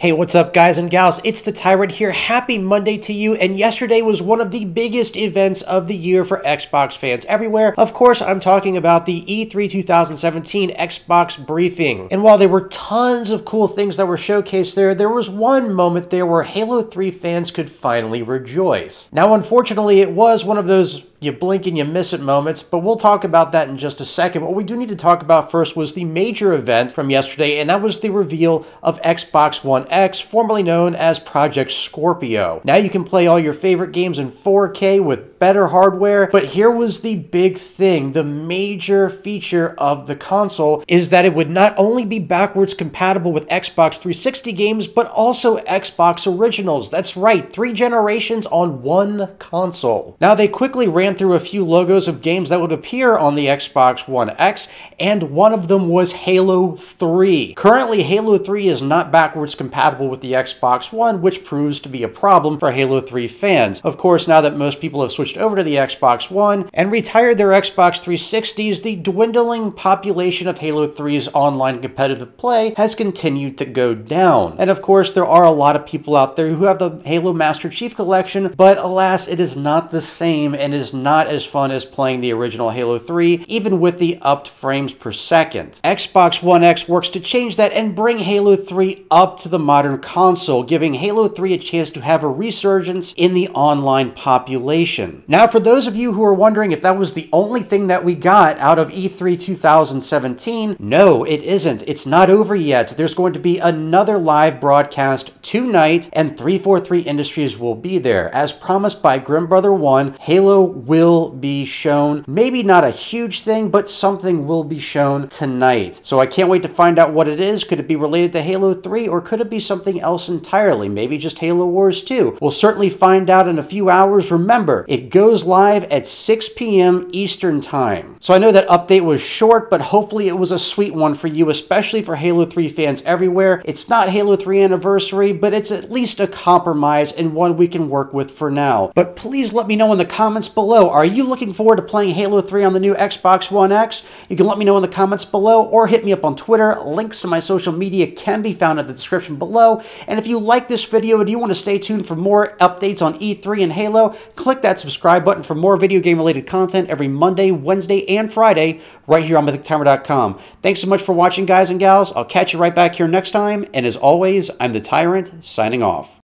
Hey, what's up, guys and gals? It's the Tyrant here. Happy Monday to you. And yesterday was one of the biggest events of the year for Xbox fans everywhere. Of course, I'm talking about the E3 2017 Xbox briefing. And while there were tons of cool things that were showcased there, there was one moment there where Halo 3 fans could finally rejoice. Now, unfortunately, it was one of those you blink and you miss it moments, but we'll talk about that in just a second. What we do need to talk about first was the major event from yesterday, and that was the reveal of Xbox One X, formerly known as Project Scorpio. Now you can play all your favorite games in 4K with better hardware, but here was the big thing. The major feature of the console is that it would not only be backwards compatible with Xbox 360 games, but also Xbox originals. That's right, three generations on one console. Now they quickly ran through a few logos of games that would appear on the Xbox One X, and one of them was Halo 3. Currently, Halo 3 is not backwards compatible compatible with the Xbox One, which proves to be a problem for Halo 3 fans. Of course, now that most people have switched over to the Xbox One and retired their Xbox 360s, the dwindling population of Halo 3's online competitive play has continued to go down. And of course, there are a lot of people out there who have the Halo Master Chief Collection, but alas, it is not the same and is not as fun as playing the original Halo 3, even with the upped frames per second. Xbox One X works to change that and bring Halo 3 up to the modern console, giving Halo 3 a chance to have a resurgence in the online population. Now, for those of you who are wondering if that was the only thing that we got out of E3 2017, no, it isn't. It's not over yet. There's going to be another live broadcast tonight, and 343 Industries will be there. As promised by Grim Brother 1, Halo will be shown. Maybe not a huge thing, but something will be shown tonight. So I can't wait to find out what it is. Could it be related to Halo 3, or could it be something else entirely, maybe just Halo Wars 2. We'll certainly find out in a few hours. Remember, it goes live at 6 p.m. Eastern Time. So I know that update was short, but hopefully it was a sweet one for you, especially for Halo 3 fans everywhere. It's not Halo 3 anniversary, but it's at least a compromise and one we can work with for now. But please let me know in the comments below, are you looking forward to playing Halo 3 on the new Xbox One X? You can let me know in the comments below or hit me up on Twitter. Links to my social media can be found in the description below below. And if you like this video and you want to stay tuned for more updates on E3 and Halo, click that subscribe button for more video game related content every Monday, Wednesday, and Friday right here on mythictyrant.com. Thanks so much for watching, guys and gals. I'll catch you right back here next time. And as always, I'm the Tyrant, signing off.